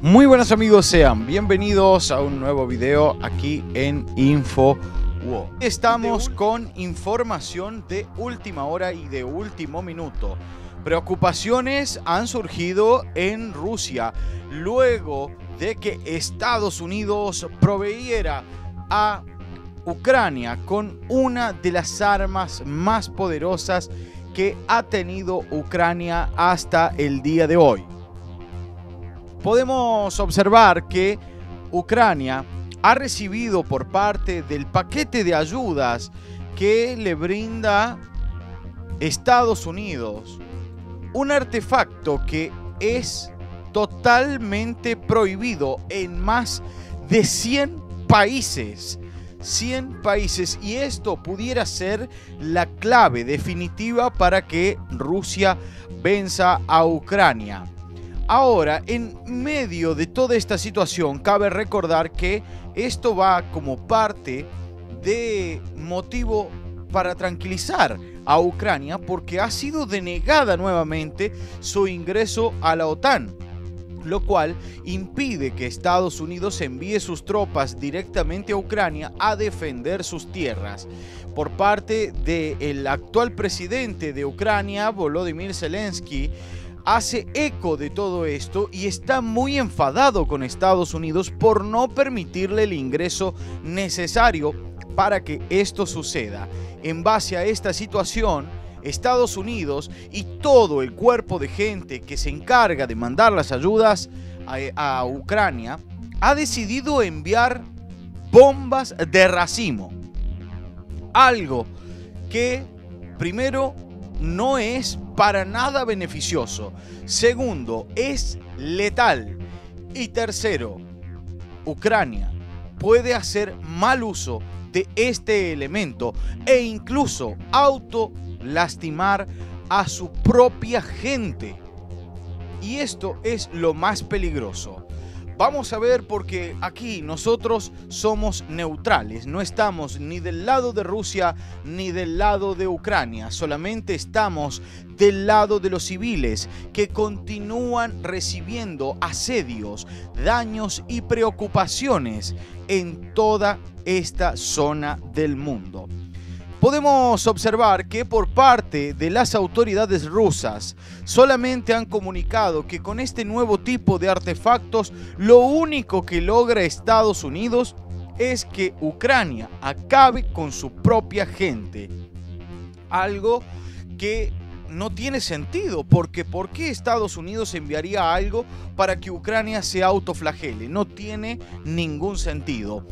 Muy buenos amigos, sean bienvenidos a un nuevo video aquí en Info. Estamos con información de última hora y de último minuto. Preocupaciones han surgido en Rusia luego de que Estados Unidos proveyera a Ucrania con una de las armas más poderosas que ha tenido Ucrania hasta el día de hoy podemos observar que Ucrania ha recibido por parte del paquete de ayudas que le brinda Estados Unidos un artefacto que es totalmente prohibido en más de 100 países. 100 países y esto pudiera ser la clave definitiva para que Rusia venza a Ucrania. Ahora, en medio de toda esta situación, cabe recordar que esto va como parte de motivo para tranquilizar a Ucrania porque ha sido denegada nuevamente su ingreso a la OTAN lo cual impide que Estados Unidos envíe sus tropas directamente a Ucrania a defender sus tierras. Por parte del actual presidente de Ucrania, Volodymyr Zelensky, hace eco de todo esto y está muy enfadado con Estados Unidos por no permitirle el ingreso necesario para que esto suceda. En base a esta situación, Estados Unidos y todo el cuerpo de gente que se encarga de mandar las ayudas a, Ucrania ha decidido enviar bombas de racimo. Algo que primero no es para nada beneficioso. Segundo, es letal. Y tercero, Ucrania puede hacer mal uso de este elemento e incluso auto lastimar a su propia gente. Y esto es lo más peligroso. Vamos a ver porque aquí nosotros somos neutrales, no estamos ni del lado de Rusia ni del lado de Ucrania, solamente estamos del lado de los civiles que continúan recibiendo asedios, daños y preocupaciones en toda esta zona del mundo podemos observar que por parte de las autoridades rusas solamente han comunicado que con este nuevo tipo de artefactos lo único que logra Estados Unidos es que Ucrania acabe con su propia gente. Algo que no tiene sentido, porque ¿por qué Estados Unidos enviaría algo para que Ucrania se autoflagele? No tiene ningún sentido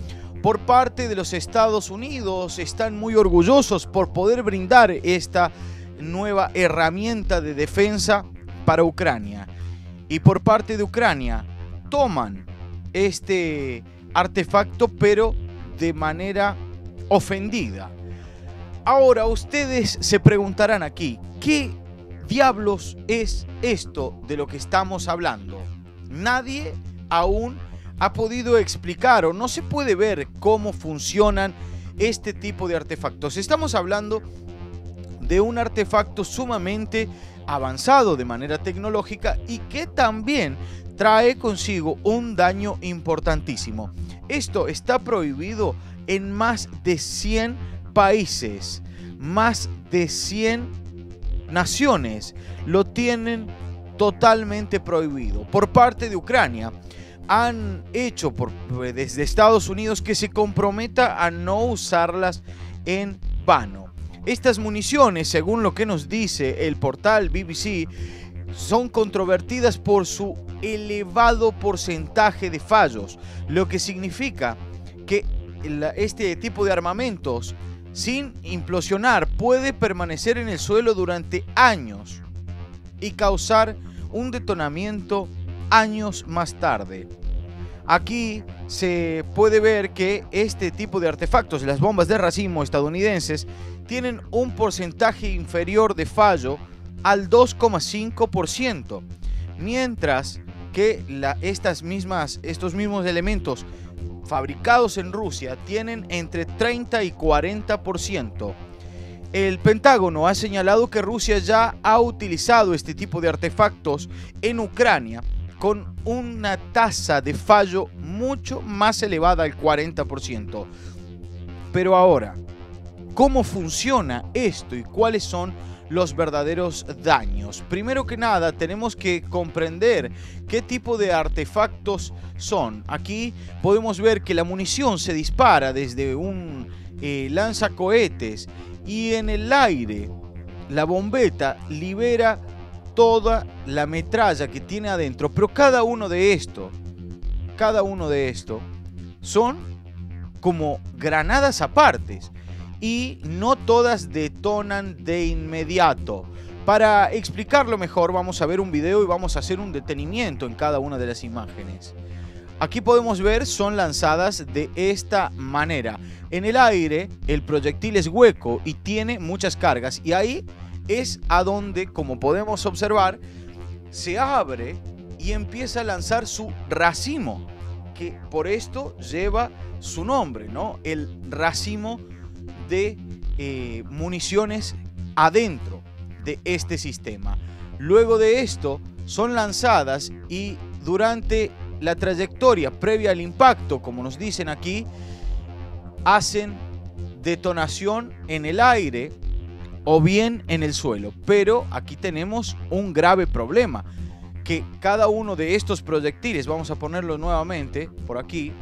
por parte de los Estados Unidos. Están muy orgullosos por poder brindar esta nueva herramienta de defensa para Ucrania. Y por parte de Ucrania toman este artefacto pero de manera ofendida. Ahora ustedes se preguntarán aquí, ¿qué diablos es esto de lo que estamos hablando? Nadie aún ha podido explicar o no se puede ver cómo funcionan este tipo de artefactos. Estamos hablando de un artefacto sumamente avanzado de manera tecnológica y que también trae consigo un daño importantísimo. Esto está prohibido en más de 100 países, más de 100 naciones lo tienen totalmente prohibido. Por parte de Ucrania, han hecho por, desde Estados Unidos que se comprometa a no usarlas en vano. Estas municiones, según lo que nos dice el portal BBC, son controvertidas por su elevado porcentaje de fallos, lo que significa que este tipo de armamentos, sin implosionar, puede permanecer en el suelo durante años y causar un detonamiento años más tarde. Aquí se puede ver que este tipo de artefactos, las bombas de racimo estadounidenses, tienen un porcentaje inferior de fallo al 2,5%, mientras que estas mismas, estos mismos elementos fabricados en Rusia tienen entre 30 y 40%. El Pentágono ha señalado que Rusia ya ha utilizado este tipo de artefactos en Ucrania con una tasa de fallo mucho más elevada al 40%. Pero ahora, ¿cómo funciona esto y cuáles son los verdaderos daños? Primero que nada, tenemos que comprender qué tipo de artefactos son. Aquí podemos ver que la munición se dispara desde un eh, lanzacohetes y en el aire la bombeta libera toda la metralla que tiene adentro, pero cada uno de estos, cada uno de estos son como granadas apartes y no todas detonan de inmediato. Para explicarlo mejor vamos a ver un video y vamos a hacer un detenimiento en cada una de las imágenes. Aquí podemos ver son lanzadas de esta manera. En el aire el proyectil es hueco y tiene muchas cargas y ahí es a donde, como podemos observar, se abre y empieza a lanzar su racimo, que por esto lleva su nombre, ¿no? El racimo de eh, municiones adentro de este sistema. Luego de esto son lanzadas y durante la trayectoria previa al impacto, como nos dicen aquí, hacen detonación en el aire o bien en el suelo. Pero aquí tenemos un grave problema, que cada uno de estos proyectiles, vamos a ponerlo nuevamente por aquí,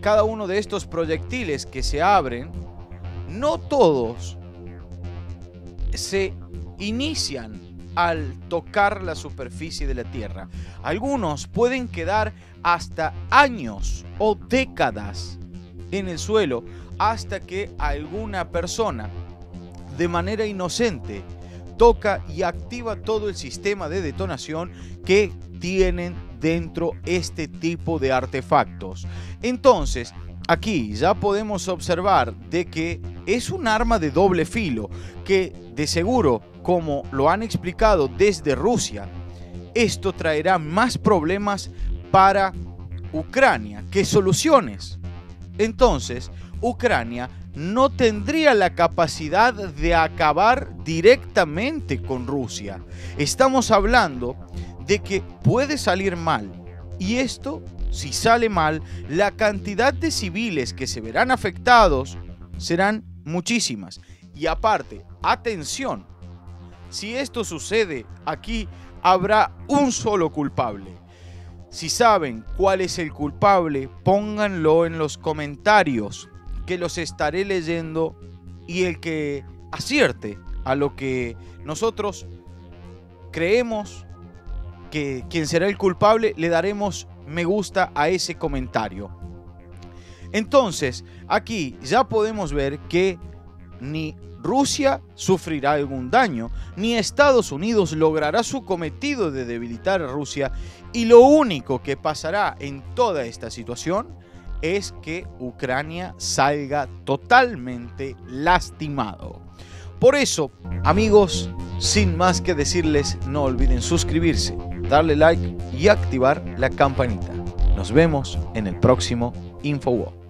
cada uno de estos proyectiles que se abren, no todos se inician al tocar la superficie de la Tierra. Algunos pueden quedar hasta años o décadas en el suelo hasta que alguna persona de manera inocente toca y activa todo el sistema de detonación que tienen dentro este tipo de artefactos. Entonces, aquí ya podemos observar de que es un arma de doble filo que de seguro, como lo han explicado desde Rusia, esto traerá más problemas para Ucrania que soluciones. Entonces, Ucrania no tendría la capacidad de acabar directamente con Rusia. Estamos hablando de que puede salir mal. Y esto, si sale mal, la cantidad de civiles que se verán afectados serán muchísimas. Y aparte, atención, si esto sucede aquí, habrá un solo culpable. Si saben cuál es el culpable, pónganlo en los comentarios que los estaré leyendo y el que acierte a lo que nosotros creemos que quien será el culpable, le daremos me gusta a ese comentario. Entonces, aquí ya podemos ver que ni Rusia sufrirá algún daño, ni Estados Unidos logrará su cometido de debilitar a Rusia, y lo único que pasará en toda esta situación es que Ucrania salga totalmente lastimado. Por eso, amigos, sin más que decirles, no olviden suscribirse, darle like y activar la campanita. Nos vemos en el próximo InfoWalk.